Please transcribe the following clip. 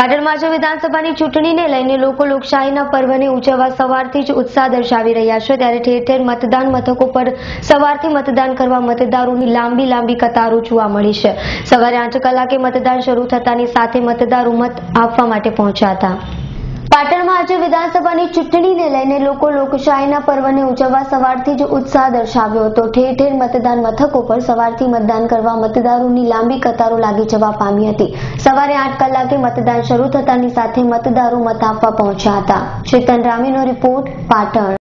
પાટણમાં આજે વિધાનસભાની ચૂંટણીને લઈને લોકો લોકશાહીના પર્વને ઉજવવા સવારથી જ ઉત્સાહ દર્શાવી રહ્યા છે. ત્યારે ઠેર ઠેર મતદાન મથકો પર સવારથી મતદાન કરવા મતદારોની લાંબી લાંબી કતારો જોવા મળી છે. સવારે આઠ કલાકે મતદાન શરૂ થતાની સાથે મતદારો મત આપવા માટે પહોંચ્યા હતા. પાટણમાં આજે વિધાનસભાની ચૂંટણીને લઈને લોકો લોકશાહીના પર્વને ઉજવવા સવારથી જ ઉત્સાહ દર્શાવ્યો હતો. ઠેર ઠેર મતદાન મથકો પર સવારથી મતદાન કરવા મતદારોની લાંબી કતારો લાગી જવા પામી હતી. સવારે આઠ કલાકે મતદાન શરૂ થતાની સાથે મતદારો મત આપવા પહોંચ્યા હતા. ચેતન રામીનો રિપોર્ટ પાટણ.